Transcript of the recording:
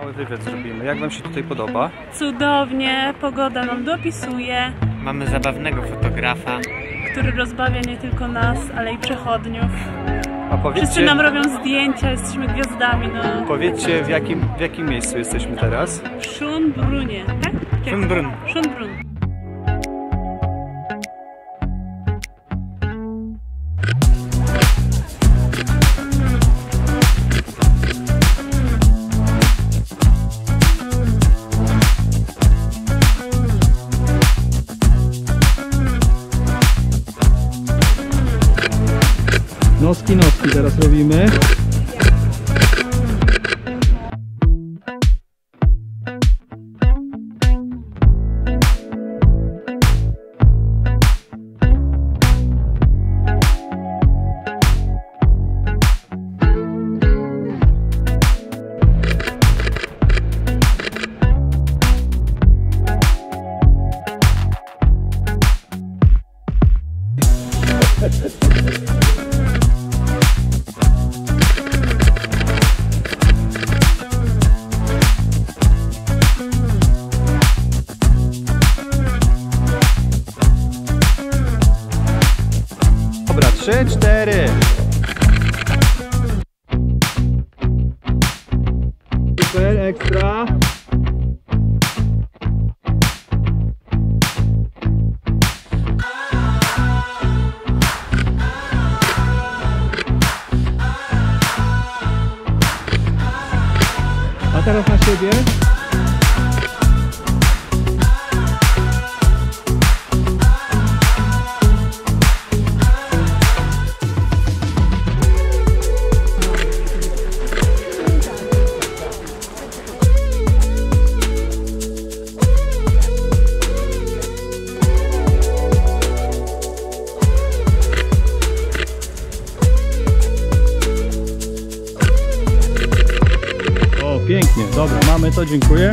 Mały wywiad zrobimy. Jak Wam się tutaj podoba? Cudownie, pogoda nam dopisuje, Mamy zabawnego fotografa. który rozbawia nie tylko nas, ale i przechodniów. A Wszyscy powiedzcie, nam robią zdjęcia, jesteśmy gwiazdami, no. powiedzcie w, jakim, w jakim miejscu jesteśmy teraz? W Schönbrunnie, tak? Jak? Schönbrunn. Nosky, nosky teraz robíme. Thank you. Trzy, cztery. Super, ekstra. A teraz na siebie. Pięknie. Dobra, mamy to, dziękuję.